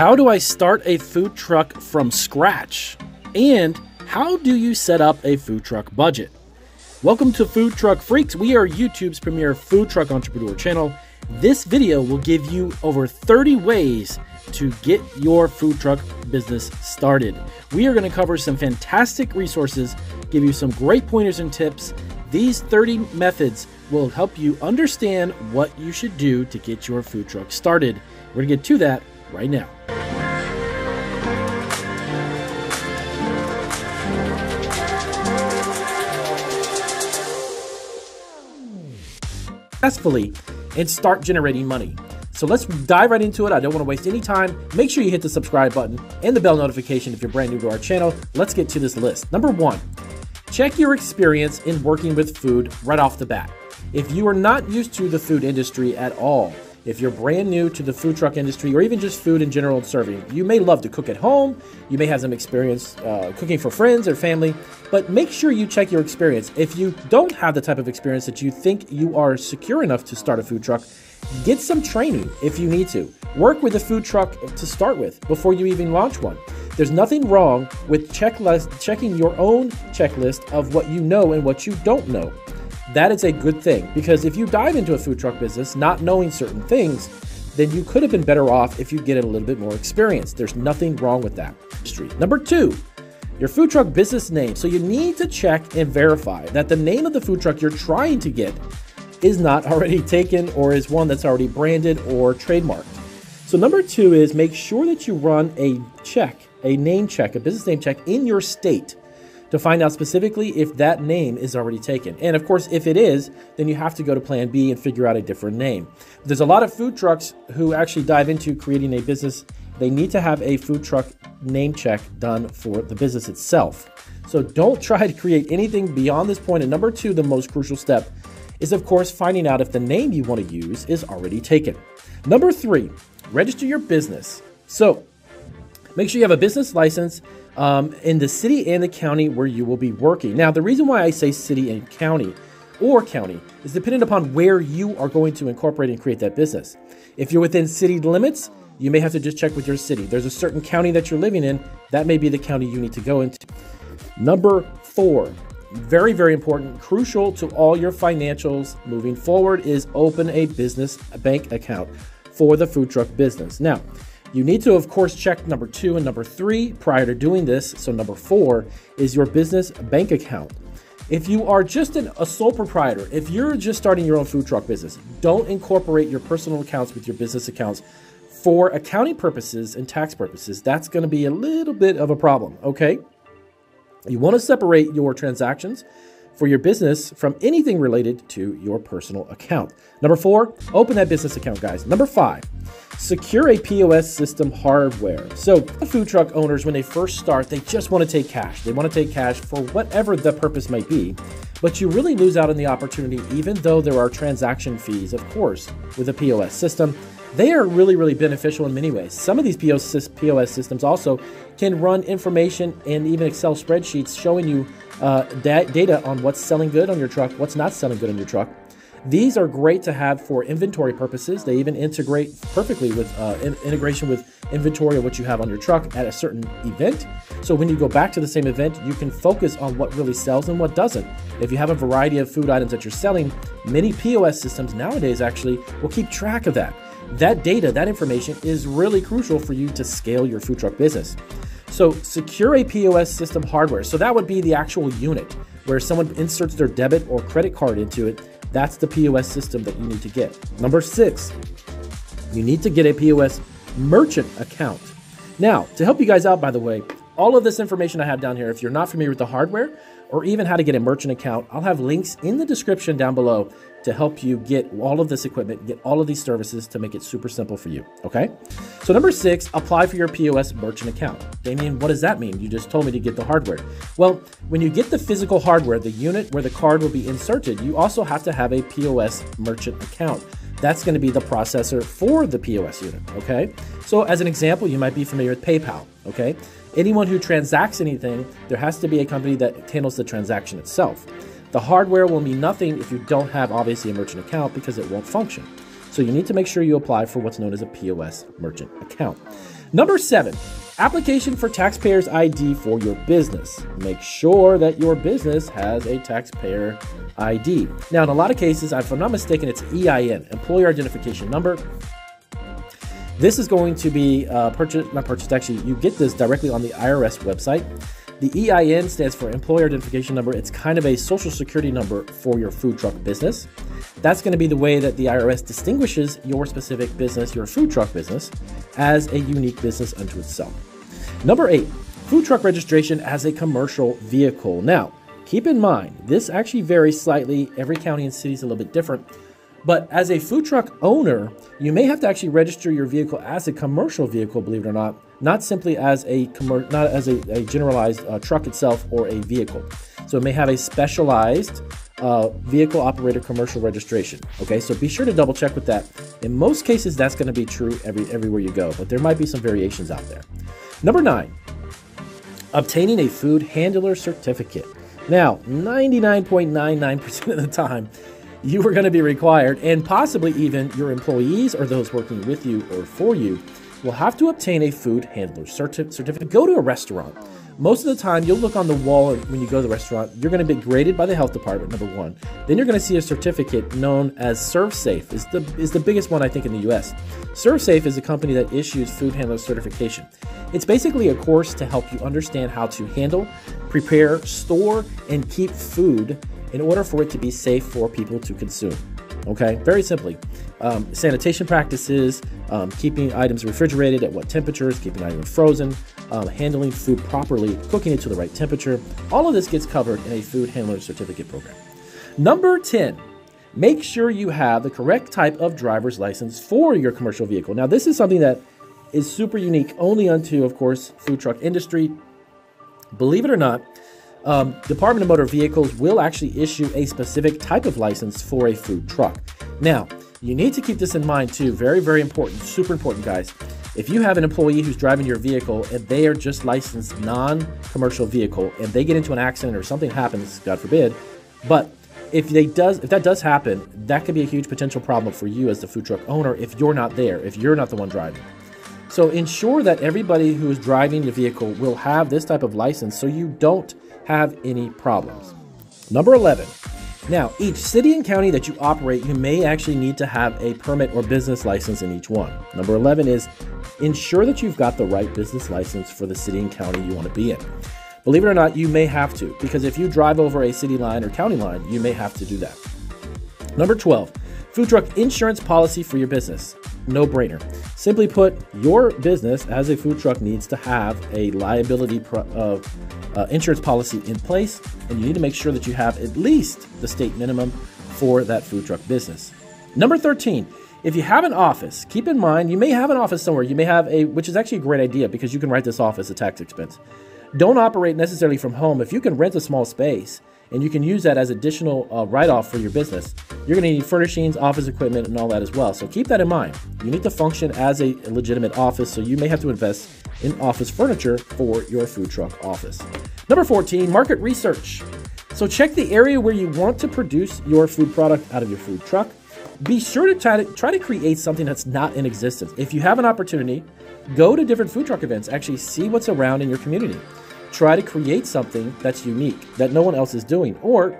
How do I start a food truck from scratch? And how do you set up a food truck budget? Welcome to Food Truck Freeks. We are YouTube's premier food truck entrepreneur channel. This video will give you over 30 ways to get your food truck business started. We are going to cover some fantastic resources, give you some great pointers and tips. These 30 methods will help you understand what you should do to get your food truck started. We're going to get to that right now. Successfully and start generating money. So let's dive right into it. I don't want to waste any time. Make sure you hit the subscribe button and the bell notification if you're brand new to our channel. Let's get to this list. Number one, check your experience in working with food right off the bat. If you are not used to the food industry at all, if you're brand new to the food truck industry or even just food in general and serving, you may love to cook at home. You may have some experience uh, cooking for friends or family, but make sure you check your experience. If you don't have the type of experience that you think you are secure enough to start a food truck, get some training if you need to. Work with a food truck to start with before you even launch one. There's nothing wrong with checklist checking your own checklist of what you know and what you don't know that is a good thing because if you dive into a food truck business not knowing certain things, then you could have been better off if you get a little bit more experience. There's nothing wrong with that. Street. Number two, your food truck business name. So you need to check and verify that the name of the food truck you're trying to get is not already taken or is one that's already branded or trademarked. So number two is make sure that you run a check, a name check, a business name check in your state to find out specifically if that name is already taken. And of course, if it is, then you have to go to plan B and figure out a different name. There's a lot of food trucks who actually dive into creating a business. They need to have a food truck name check done for the business itself. So don't try to create anything beyond this point. And number two, the most crucial step is, of course, finding out if the name you want to use is already taken. Number three, register your business. So make sure you have a business license um, in the city and the county where you will be working. Now, the reason why I say city and county or county is dependent upon where you are going to incorporate and create that business. If you're within city limits, you may have to just check with your city. There's a certain county that you're living in, that may be the county you need to go into. Number four, very, very important, crucial to all your financials moving forward is open a business bank account for the food truck business. Now, you need to, of course, check number two and number three prior to doing this. So, number four is your business bank account. If you are just an, a sole proprietor, if you're just starting your own food truck business, don't incorporate your personal accounts with your business accounts for accounting purposes and tax purposes. That's going to be a little bit of a problem, okay? You want to separate your transactions for your business from anything related to your personal account. Number four, open that business account, guys. Number five, secure a POS system hardware. So, the food truck owners, when they first start, they just want to take cash. They want to take cash for whatever the purpose might be. But you really lose out on the opportunity, even though there are transaction fees, of course, with a POS system. They are really, really beneficial in many ways. Some of these POS systems also can run information and even Excel spreadsheets showing you uh, data on what's selling good on your truck, what's not selling good on your truck. These are great to have for inventory purposes. They even integrate perfectly with uh, in integration with inventory of what you have on your truck at a certain event. So when you go back to the same event, you can focus on what really sells and what doesn't. If you have a variety of food items that you're selling, many POS systems nowadays actually will keep track of that. That data, that information is really crucial for you to scale your food truck business. So secure a POS system hardware. So that would be the actual unit where someone inserts their debit or credit card into it. That's the POS system that you need to get. Number six, you need to get a POS merchant account. Now, to help you guys out, by the way, all of this information I have down here, if you're not familiar with the hardware or even how to get a merchant account, I'll have links in the description down below to help you get all of this equipment, get all of these services to make it super simple for you. Okay. So, number six, apply for your POS merchant account. Damien, what does that mean? You just told me to get the hardware. Well, when you get the physical hardware, the unit where the card will be inserted, you also have to have a POS merchant account. That's going to be the processor for the POS unit. Okay. So, as an example, you might be familiar with PayPal. Okay. Anyone who transacts anything, there has to be a company that handles the transaction itself. The hardware will mean nothing if you don't have obviously a merchant account because it won't function. So you need to make sure you apply for what's known as a POS merchant account. Number seven, application for taxpayer's ID for your business. Make sure that your business has a taxpayer ID. Now, in a lot of cases, if I'm not mistaken, it's EIN, Employer Identification Number. This is going to be uh, purchased, not purchased, actually, you get this directly on the IRS website. The EIN stands for Employer Identification Number. It's kind of a social security number for your food truck business. That's going to be the way that the IRS distinguishes your specific business, your food truck business, as a unique business unto itself. Number eight, food truck registration as a commercial vehicle. Now, keep in mind, this actually varies slightly. Every county and city is a little bit different. But as a food truck owner, you may have to actually register your vehicle as a commercial vehicle, believe it or not, not simply as a not as a, a generalized uh, truck itself or a vehicle. So it may have a specialized uh, vehicle operator commercial registration. Okay, so be sure to double check with that. In most cases, that's going to be true every everywhere you go, but there might be some variations out there. Number nine, obtaining a food handler certificate. Now, 99.99% of the time, you are going to be required, and possibly even your employees or those working with you or for you will have to obtain a food handler certi- certificate. Go to a restaurant. Most of the time, you'll look on the wall when you go to the restaurant. You're going to be graded by the health department, number one. Then you're going to see a certificate known as ServSafe. is the is the biggest one I think in the U.S. ServSafe is a company that issues food handler certification. It's basically a course to help you understand how to handle, prepare, store, and keep food in order for it to be safe for people to consume. Okay, very simply, um, sanitation practices, um, keeping items refrigerated at what temperatures, keeping items frozen, um, handling food properly, cooking it to the right temperature. All of this gets covered in a food handler certificate program. Number 10, make sure you have the correct type of driver's license for your commercial vehicle. Now, this is something that is super unique only unto, of course, food truck industry. Believe it or not, um, Department of Motor Vehicles will actually issue a specific type of license for a food truck. Now, you need to keep this in mind too. Very, very important, super important, guys. If you have an employee who's driving your vehicle and they are just licensed non-commercial vehicle and they get into an accident or something happens, God forbid, but if they does if that does happen, that could be a huge potential problem for you as the food truck owner if you're not there, if you're not the one driving. So ensure that everybody who is driving your vehicle will have this type of license so you don't have any problems. Number 11. Now, each city and county that you operate, you may actually need to have a permit or business license in each one. Number 11 is ensure that you've got the right business license for the city and county you want to be in. Believe it or not, you may have to, because if you drive over a city line or county line, you may have to do that. Number 12, food truck insurance policy for your business. No brainer. Simply put, your business as a food truck needs to have a liability pro- uh, uh, insurance policy in place, and you need to make sure that you have at least the state minimum for that food truck business. Number 13, if you have an office, keep in mind you may have an office somewhere. You may have a, which is actually a great idea because you can write this off as a tax expense. Don't operate necessarily from home. If you can rent a small space and you can use that as additional uh, write off for your business, you're going to need furnishings, office equipment, and all that as well. So keep that in mind. You need to function as a legitimate office, so you may have to invest in office furniture for your food truck office. Number 14, market research. So check the area where you want to produce your food product out of your food truck. Be sure to try to try to create something that's not in existence. If you have an opportunity, go to different food truck events, actually see what's around in your community. Try to create something that's unique that no one else is doing or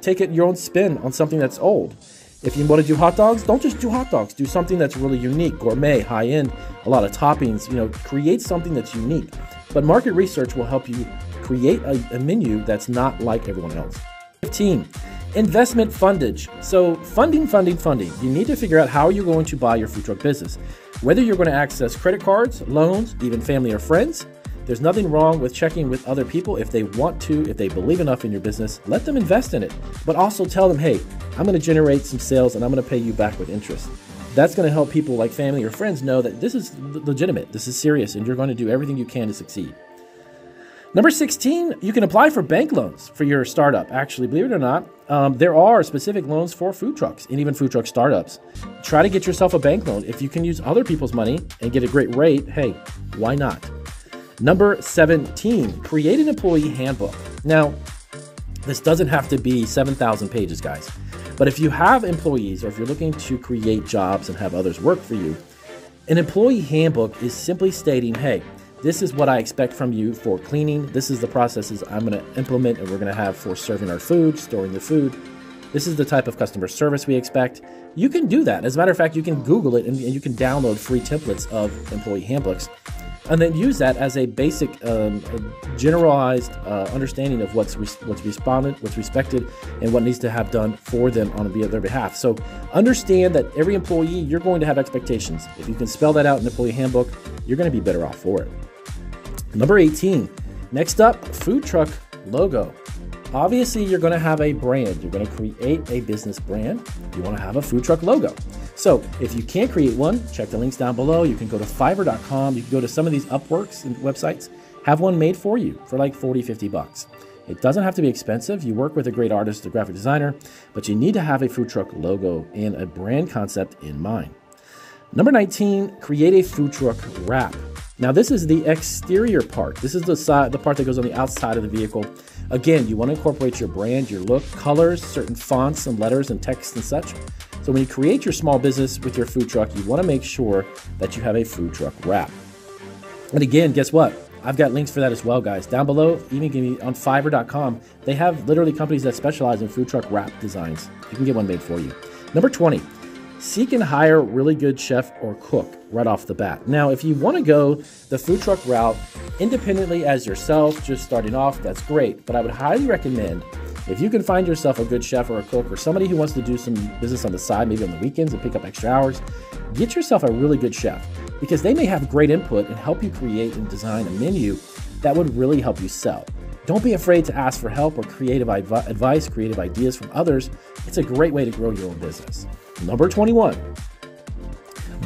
take it your own spin on something that's old. If you want to do hot dogs, don't just do hot dogs. Do something that's really unique, gourmet, high end, a lot of toppings. You know, create something that's unique. But market research will help you create a, a menu that's not like everyone else. 15. Investment fundage. So, funding, funding, funding. You need to figure out how you're going to buy your food truck business. Whether you're going to access credit cards, loans, even family or friends, there's nothing wrong with checking with other people if they want to, if they believe enough in your business, let them invest in it. But also tell them, hey, I'm going to generate some sales and I'm going to pay you back with interest. That's going to help people like family or friends know that this is legitimate, this is serious, and you're going to do everything you can to succeed. Number 16, you can apply for bank loans for your startup. Actually, believe it or not, um, there are specific loans for food trucks and even food truck startups. Try to get yourself a bank loan. If you can use other people's money and get a great rate, hey, why not? Number 17, create an employee handbook. Now, this doesn't have to be 7,000 pages, guys. But if you have employees or if you're looking to create jobs and have others work for you, An employee handbook is simply stating, hey, this is what I expect from you for cleaning. This is the processes I'm going to implement and we're going to have for serving our food, storing the food. This is the type of customer service we expect. You can do that. As a matter of fact, you can Google it and you can download free templates of employee handbooks and then use that as a basic, um, a generalized uh, understanding of what's what's responded, what's respected, and what needs to have done for them on their behalf. So understand that every employee, you're going to have expectations. If you can spell that out in the employee handbook, you're going to be better off for it. Number 18. Next up, food truck logo. Obviously, you're going to have a brand. You're going to create a business brand. You want to have a food truck logo. So, if you can't create one, check the links down below. You can go to fiverr.com. You can go to some of these Upworks and websites, have one made for you for like 40, 50 bucks. It doesn't have to be expensive. You work with a great artist, a graphic designer, but you need to have a food truck logo and a brand concept in mind. Number 19, create a food truck wrap. Now, this is the exterior part. This is the side, the part that goes on the outside of the vehicle. Again, you want to incorporate your brand, your look, colors, certain fonts and letters and text and such. So when you create your small business with your food truck, you want to make sure that you have a food truck wrap. And again, guess what? I've got links for that as well, guys. Down below, even give me on fiverr.com, they have literally companies that specialize in food truck wrap designs. You can get one made for you. Number 20, seek and hire really good chef or cook right off the bat. Now, if you want to go the food truck route independently as yourself, just starting off, that's great. But I would highly recommend if you can find yourself a good chef or a cook or somebody who wants to do some business on the side, maybe on the weekends and pick up extra hours, get yourself a really good chef because they may have great input and help you create and design a menu that would really help you sell. Don't be afraid to ask for help or creative advice, creative ideas from others. It's a great way to grow your own business. Number 21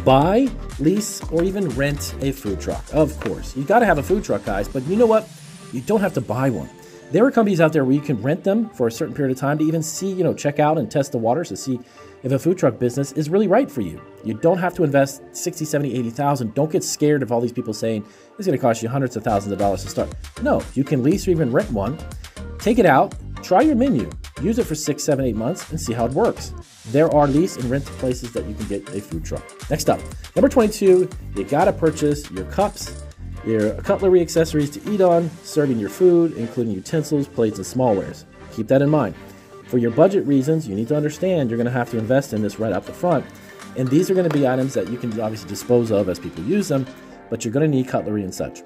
buy, lease, or even rent a food truck. Of course, you got to have a food truck, guys, but you know what? You don't have to buy one. There are companies out there where you can rent them for a certain period of time to even see, you know, check out and test the waters to see if a food truck business is really right for you. You don't have to invest 60, 70, 80,000. Don't get scared of all these people saying it's going to cost you hundreds of thousands of dollars to start. No, you can lease or even rent one. Take it out, try your menu, use it for six, seven, eight months, and see how it works. There are lease and rent places that you can get a food truck. Next up, number 22, you gotta purchase your cups, your cutlery accessories to eat on, serving your food, including utensils, plates, and smallwares. Keep that in mind. For your budget reasons, you need to understand you're gonna have to invest in this right up the front. And these are gonna be items that you can obviously dispose of as people use them, but you're gonna need cutlery and such.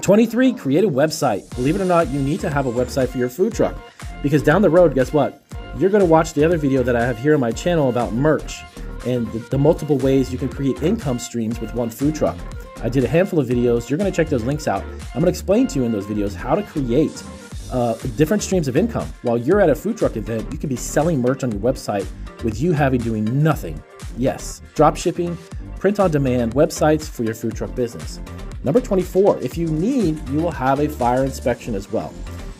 23, create a website. Believe it or not, you need to have a website for your food truck because down the road, guess what? You're going to watch the other video that I have here on my channel about merch and the, the multiple ways you can create income streams with one food truck. I did a handful of videos. You're going to check those links out. I'm going to explain to you in those videos how to create uh, different streams of income. While you're at a food truck event, you can be selling merch on your website with you having doing nothing. Yes, drop shipping, print on demand, websites for your food truck business. Number 24, if you need, you will have a fire inspection as well.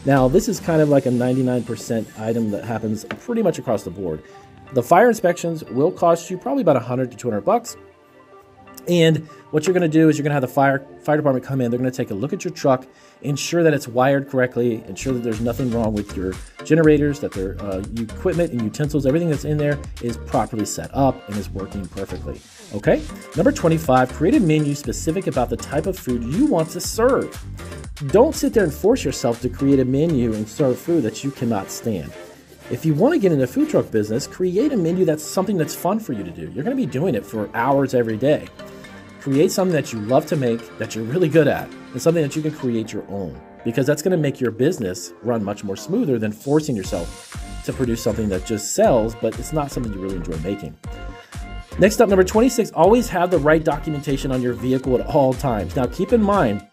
Now, this is kind of like a 99% item that happens pretty much across the board. The fire inspections will cost you probably about 100 to 200 bucks. And what you're going to do is you're going to have the fire fire department come in. They're going to take a look at your truck, ensure that it's wired correctly, ensure that there's nothing wrong with your generators, that their uh, equipment and utensils, everything that's in there is properly set up and is working perfectly. Okay. Number 25, create a menu specific about the type of food you want to serve. Don't sit there and force yourself to create a menu and serve food that you cannot stand. If you want to get into food truck business, create a menu that's something that's fun for you to do. You're going to be doing it for hours every day. Create something that you love to make, that you're really good at, and something that you can create your own. Because that's going to make your business run much more smoother than forcing yourself to produce something that just sells, but it's not something you really enjoy making. Next up, number 26, always have the right documentation on your vehicle at all times. Now, keep in mind,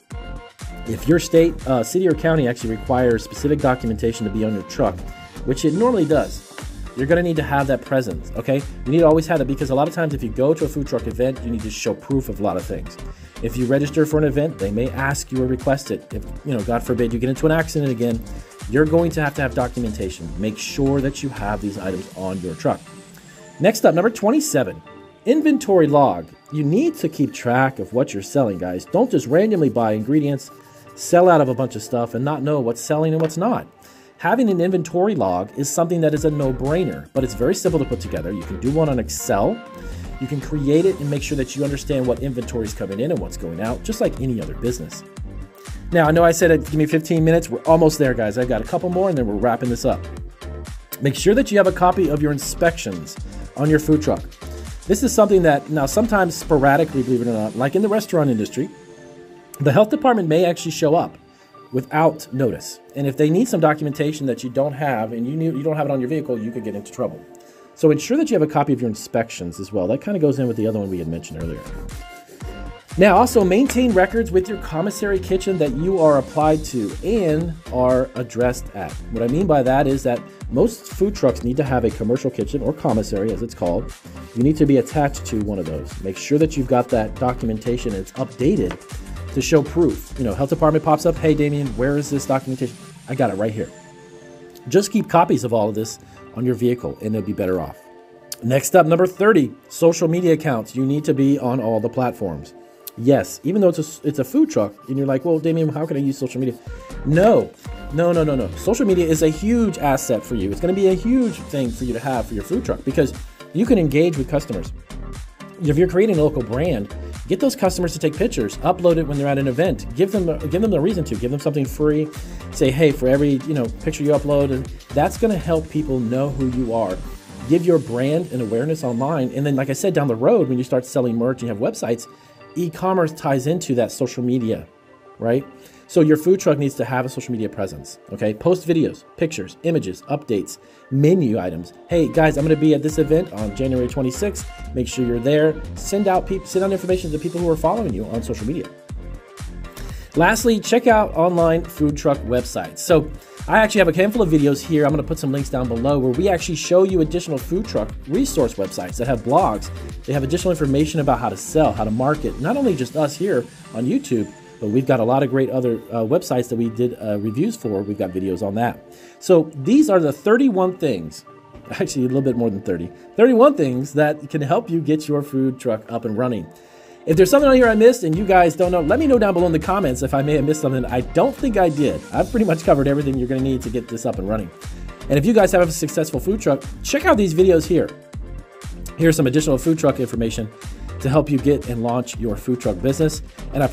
if your state, uh, city, or county actually requires specific documentation to be on your truck, which it normally does, you're to need to have that presence, okay? You need to always have that because a lot of times if you go to a food truck event, you need to show proof of a lot of things. If you register for an event, they may ask you or request it. If, you know, God forbid you get into an accident again, you're going to have to have documentation. Make sure that you have these items on your truck. Next up, number 27, inventory log. You need to keep track of what you're selling, guys. Don't just randomly buy ingredients sell out of a bunch of stuff and not know what's selling and what's not. Having an inventory log is something that is a no brainer, but it's very simple to put together. You can do one on Excel. You can create it and make sure that you understand what inventory is coming in and what's going out, just like any other business. Now, I know I said it, give me 15 minutes. We're almost there, guys. I've got a couple more and then we're wrapping this up. Make sure that you have a copy of your inspections on your food truck. This is something that now sometimes sporadically, believe it or not, like in the restaurant industry, the health department may actually show up without notice. And if they need some documentation that you don't have and you, need, you don't have it on your vehicle, you could get into trouble. So ensure that you have a copy of your inspections as well. That kind of goes in with the other one we had mentioned earlier. Now, also maintain records with your commissary kitchen that you are applied to and are addressed at. What I mean by that is that most food trucks need to have a commercial kitchen or commissary, as it's called. You need to be attached to one of those. Make sure that you've got that documentation it's updated to show proof. You know, health department pops up, hey, Damien, where is this documentation? I got it right here. Just keep copies of all of this on your vehicle and it'll be better off. Next up, number 30, social media accounts. You need to be on all the platforms. Yes, even though it's a, it's a food truck, and you're like, well, Damien, how can I use social media? No, no, no, no, no. Social media is a huge asset for you. It's going to be a huge thing for you to have for your food truck because you can engage with customers. If you're creating a local brand, get those customers to take pictures, upload it when they're at an event, give them give them the reason to, give them something free. Say, hey, for every you know picture you upload, and that's going to help people know who you are. Give your brand and awareness online, and then, like I said, down the road when you start selling merch and you have websites e-commerce ties into that social media, right? So your food truck needs to have a social media presence. Okay, post videos, pictures, images, updates, menu items. Hey guys, I'm going to be at this event on January 26th. Make sure you're there. Send out people, send out information to people who are following you on social media. Lastly, check out online food truck websites. So I actually have a handful of videos here. I'm going to put some links down below where we actually show you additional food truck resource websites that have blogs. They have additional information about how to sell, how to market, not only just us here on YouTube, but we've got a lot of great other uh, websites that we did uh, reviews for. We've got videos on that. So these are the 31 things, actually a little bit more than 30, 31 things that can help you get your food truck up and running. If there's something on here I missed and you guys don't know, let me know down below in the comments if I may have missed something. I don't think I did. I've pretty much covered everything you're going to need to get this up and running. And if you guys have a successful food truck, check out these videos here. Here's some additional food truck information to help you get and launch your food truck business. And I